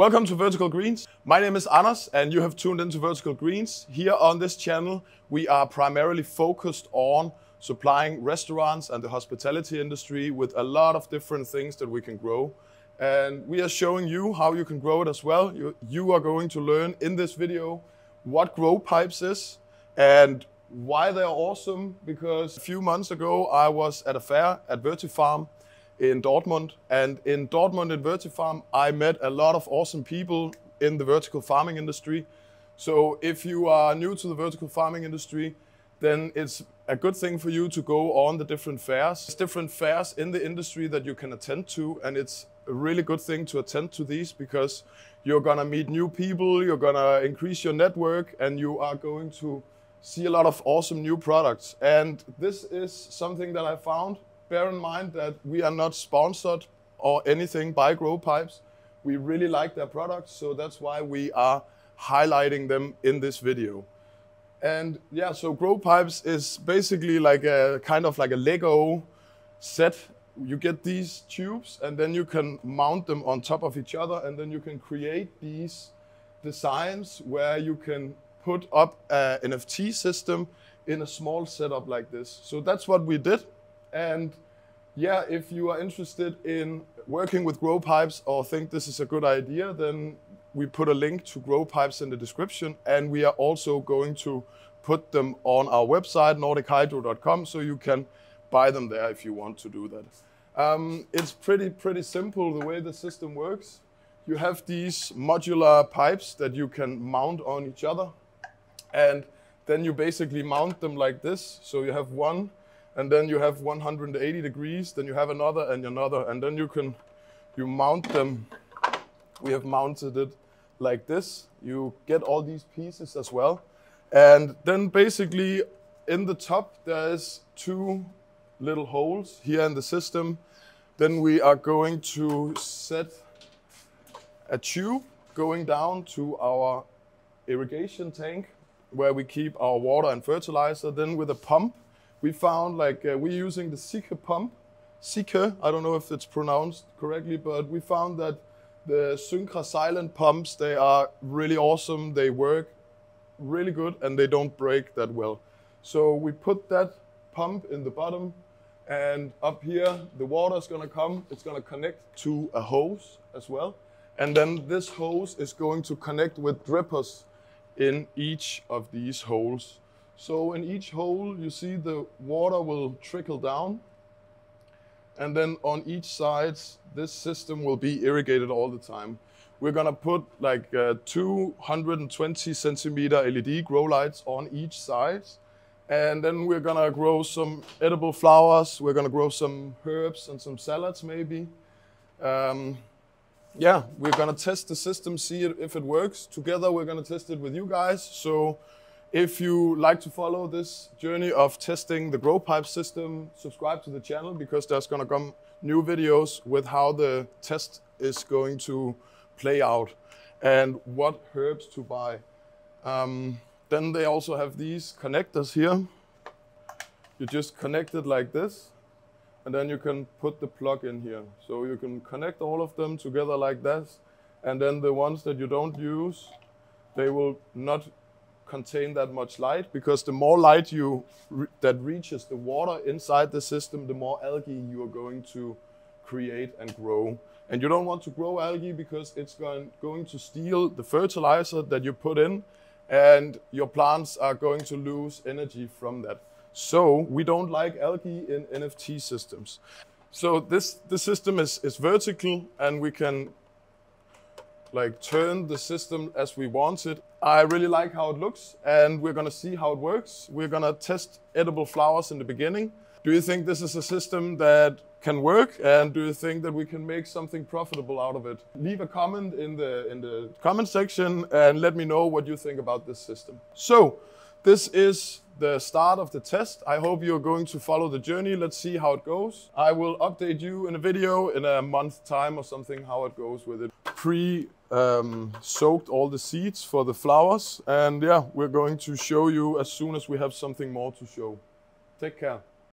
Welcome to Vertical Greens. My name is Anders and you have tuned into Vertical Greens. Here on this channel, we are primarily focused on supplying restaurants and the hospitality industry with a lot of different things that we can grow. And we are showing you how you can grow it as well. You, you are going to learn in this video what Growpipes is and why they're awesome. Because a few months ago, I was at a fair at Vertifarm in Dortmund. And in Dortmund in Vertifarm, I met a lot of awesome people in the vertical farming industry. So if you are new to the vertical farming industry, then it's a good thing for you to go on the different fairs. There's different fairs in the industry that you can attend to, and it's a really good thing to attend to these because you're gonna meet new people, you're gonna increase your network, and you are going to see a lot of awesome new products. And this is something that I found bear in mind that we are not sponsored or anything by Growpipes. We really like their products, so that's why we are highlighting them in this video. And yeah, so Growpipes is basically like a kind of like a Lego set. You get these tubes and then you can mount them on top of each other and then you can create these designs where you can put up an NFT system in a small setup like this. So that's what we did. And yeah, if you are interested in working with Growpipes or think this is a good idea, then we put a link to Growpipes in the description. And we are also going to put them on our website, nordichydro.com, so you can buy them there if you want to do that. Um, it's pretty, pretty simple the way the system works. You have these modular pipes that you can mount on each other. And then you basically mount them like this. So you have one and then you have 180 degrees, then you have another and another, and then you can you mount them. We have mounted it like this. You get all these pieces as well. And then basically in the top there is two little holes here in the system. Then we are going to set a tube going down to our irrigation tank where we keep our water and fertilizer. Then with a pump, we found like uh, we're using the Sika pump. Sika, I don't know if it's pronounced correctly, but we found that the Syncra silent pumps, they are really awesome. They work really good and they don't break that well. So we put that pump in the bottom and up here, the water is gonna come. It's gonna connect to a hose as well. And then this hose is going to connect with drippers in each of these holes. So in each hole, you see the water will trickle down. And then on each side, this system will be irrigated all the time. We're gonna put like uh, 220 centimeter LED grow lights on each side. And then we're gonna grow some edible flowers. We're gonna grow some herbs and some salads maybe. Um, yeah, we're gonna test the system, see if it works. Together, we're gonna test it with you guys. So if you like to follow this journey of testing the grow pipe system, subscribe to the channel because there's gonna come new videos with how the test is going to play out and what herbs to buy. Um, then they also have these connectors here. You just connect it like this and then you can put the plug in here. So you can connect all of them together like this and then the ones that you don't use, they will not contain that much light because the more light you re that reaches the water inside the system, the more algae you are going to create and grow. And you don't want to grow algae because it's going, going to steal the fertilizer that you put in and your plants are going to lose energy from that. So we don't like algae in NFT systems. So this, the system is, is vertical and we can like turn the system as we want it. I really like how it looks and we're gonna see how it works. We're gonna test edible flowers in the beginning. Do you think this is a system that can work and do you think that we can make something profitable out of it? Leave a comment in the, in the comment section and let me know what you think about this system. So this is the start of the test. I hope you're going to follow the journey. Let's see how it goes. I will update you in a video in a month time or something how it goes with it. Pre um, soaked all the seeds for the flowers. And yeah, we're going to show you as soon as we have something more to show. Take care.